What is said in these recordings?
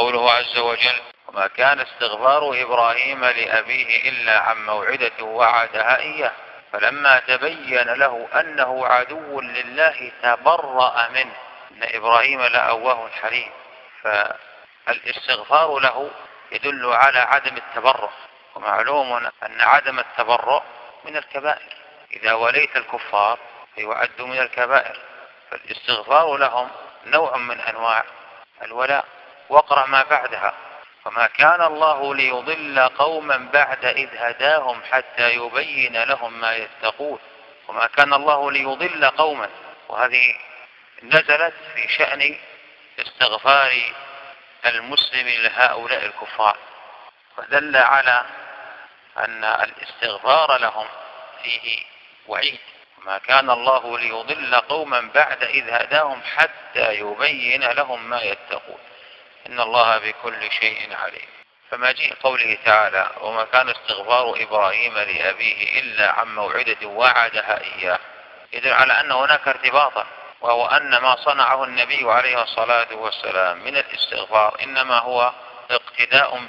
قوله عز وجل وما كان استغفار إبراهيم لأبيه إلا عن موعدة وعدها إياه. فلما تبين له أنه عدو لله تبرأ منه إن إبراهيم لأواه حليم. فالاستغفار له يدل على عدم التبرؤ ومعلوم أن عدم التبرؤ من الكبائر. إذا وليت الكفار فيعد من الكبائر. فالاستغفار لهم نوع من أنواع الولاء. واقرأ ما بعدها. وما كان الله ليضل قوما بعد إذ هداهم حتى يبين لهم ما يتقون. وما كان الله ليضل قوما. وهذه نزلت في شأن استغفار المسلم لهؤلاء الكفار. فدل على أن الاستغفار لهم فيه وعيد. ما كان الله ليضل قوما بعد إذ هداهم حتى يبين لهم ما يتقون. إن الله بكل شيء عليم. فما جاء قوله تعالى وما كان استغفار إبراهيم لأبيه إلا عن موعدة وعدها إياه. يدل على أن هناك ارتباطا وهو أن ما صنعه النبي عليه الصلاة والسلام من الاستغفار إنما هو اقتداء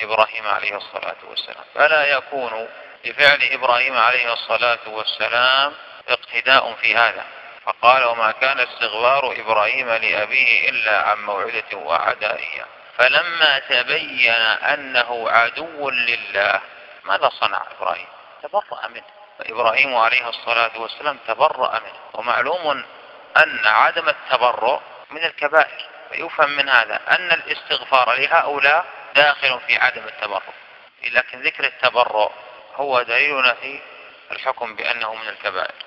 بإبراهيم عليه الصلاة والسلام. فلا يكون بفعل إبراهيم عليه الصلاة والسلام اقتداء في هذا. فقال وما كان استغفار إبراهيم لأبيه إلا عن موعدة وعدا إياه فلما تبين أنه عدو لله ماذا صنع إبراهيم؟ تبرأ منه. فإبراهيم عليه الصلاة والسلام تبرأ منه. ومعلوم أن عدم التبرؤ من الكبائر. فيفهم من هذا أن الاستغفار لهؤلاء داخل في عدم التبرؤ. لكن ذكر التبرؤ هو دليلنا في الحكم بأنه من الكبائر.